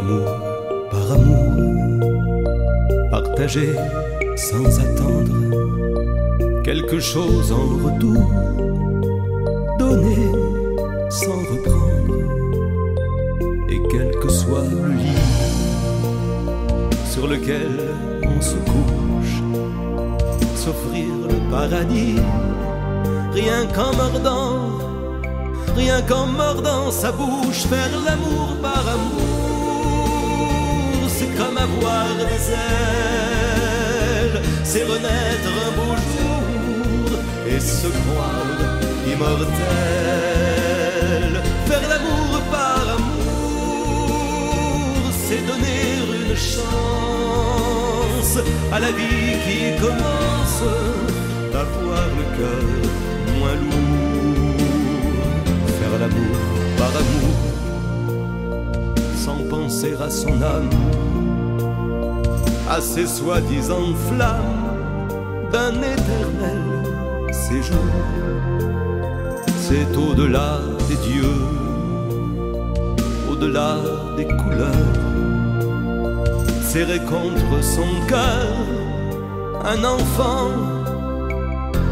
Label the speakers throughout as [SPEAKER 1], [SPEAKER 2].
[SPEAKER 1] l'amour par amour, partager sans attendre quelque chose en retour, donner sans reprendre, et quel que soit le lit sur lequel on se couche, s'offrir le paradis, rien qu'en mordant, rien qu'en mordant sa bouche, faire l'amour par amour, comme avoir des ailes, c'est renaître un beau jour et se croire immortel. Faire l'amour par amour, c'est donner une chance à la vie qui commence d'avoir le cœur moins lourd. Penser à son âme, à ses soi-disant flammes d'un éternel séjour. C'est au-delà des dieux, au-delà des couleurs. Serré contre son cœur un enfant,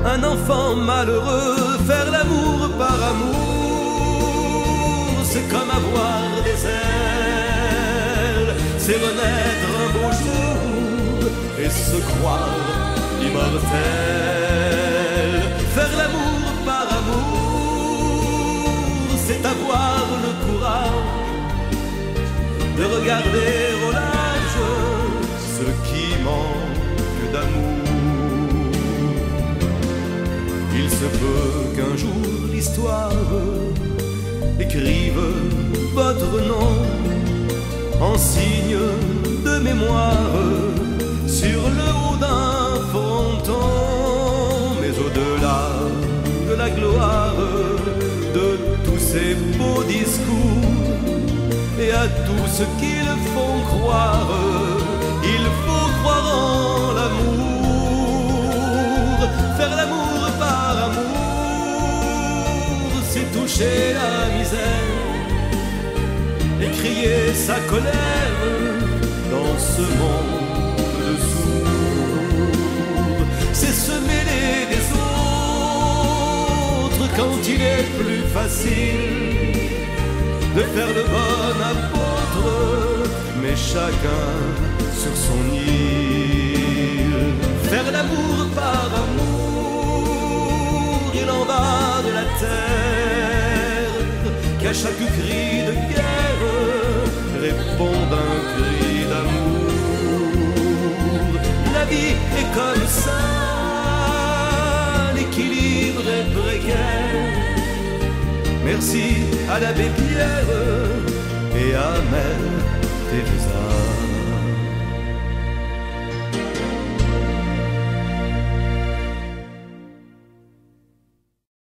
[SPEAKER 1] un enfant malheureux, faire l'amour par amour, c'est comme avoir des ailes, c'est renaître un beau jour et se croire immortel. Faire l'amour par amour, c'est avoir le courage de regarder au large ce qui manque d'amour. Il se peut qu'un jour l'histoire écrive votre nom en signe de mémoire sur le haut d'un fronton, mais au-delà de la gloire de tous ces beaux discours et à tout ce qu'ils font croire, il faut croire en l'amour. Faire l'amour par amour, c'est toucher la misère et crier sa colère dans ce monde de sourds. C'est se mêler des autres quand il est plus facile de faire le bon apôtre, mais chacun sur son île. Faire l'amour par amour, il en va de la terre, qu'à chaque cri est comme ça, l'équilibre est précaire. Merci à l'abbé Pierre et à Mère